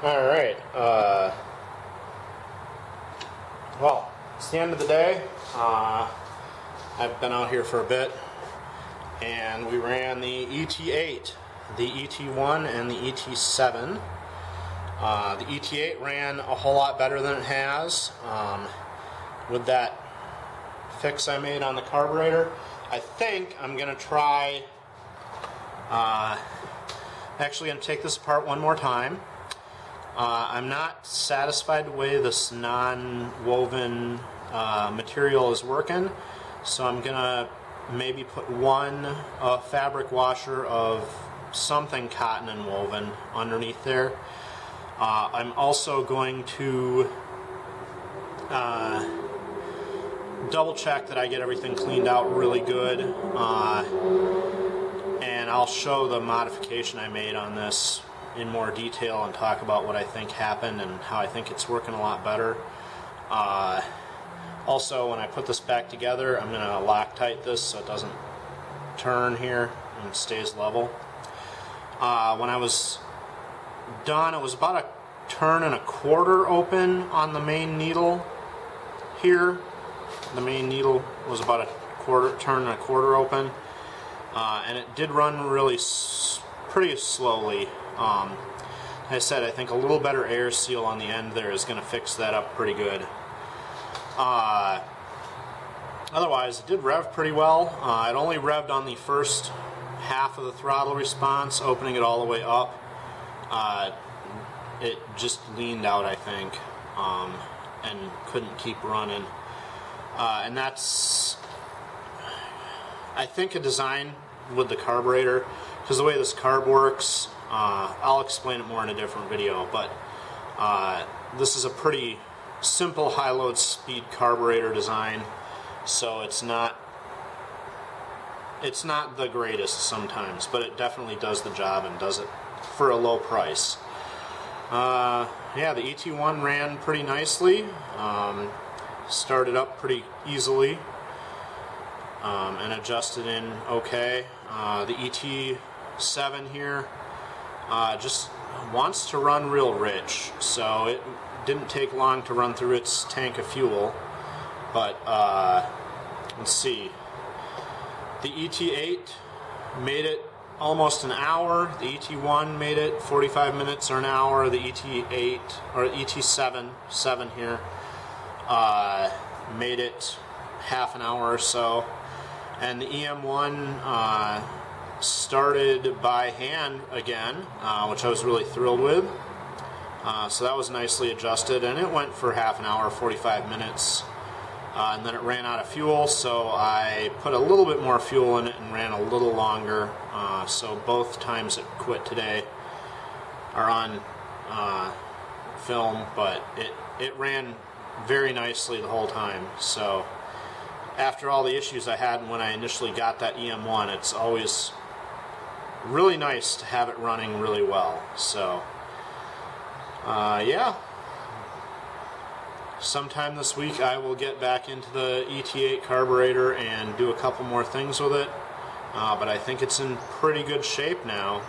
All right. Uh, well, it's the end of the day. Uh, I've been out here for a bit, and we ran the ET8, the ET1, and the ET7. Uh, the ET8 ran a whole lot better than it has. Um, with that fix I made on the carburetor, I think I'm going to try. Uh, actually, going to take this apart one more time. Uh, I'm not satisfied the way this non-woven uh, material is working, so I'm gonna maybe put one uh, fabric washer of something cotton and woven underneath there. Uh, I'm also going to uh, double check that I get everything cleaned out really good uh, and I'll show the modification I made on this in more detail and talk about what I think happened and how I think it's working a lot better. Uh, also, when I put this back together, I'm going to Loctite this so it doesn't turn here and stays level. Uh, when I was done, it was about a turn and a quarter open on the main needle here. The main needle was about a quarter turn and a quarter open. Uh, and it did run really pretty slowly um, like I said, I think a little better air seal on the end there is going to fix that up pretty good. Uh, otherwise, it did rev pretty well. Uh, it only revved on the first half of the throttle response, opening it all the way up. Uh, it just leaned out, I think, um, and couldn't keep running. Uh, and that's, I think, a design with the carburetor, because the way this carb works, uh, I'll explain it more in a different video, but uh, this is a pretty simple high load speed carburetor design, so it's not it's not the greatest sometimes, but it definitely does the job and does it for a low price. Uh, yeah, the ET1 ran pretty nicely, um, started up pretty easily, um, and adjusted in okay. Uh, the ET7 here uh, just wants to run real rich. So it didn't take long to run through its tank of fuel. But uh, let's see. The ET8 made it almost an hour. The ET1 made it 45 minutes or an hour. The ET8 or ET7, 7 here, uh, made it half an hour or so. And the EM1 uh, started by hand again, uh, which I was really thrilled with. Uh, so that was nicely adjusted, and it went for half an hour, 45 minutes. Uh, and then it ran out of fuel, so I put a little bit more fuel in it and ran a little longer. Uh, so both times it quit today are on uh, film, but it, it ran very nicely the whole time. So after all the issues I had when I initially got that EM1, it's always really nice to have it running really well. So, uh, yeah. Sometime this week I will get back into the ET8 carburetor and do a couple more things with it. Uh, but I think it's in pretty good shape now.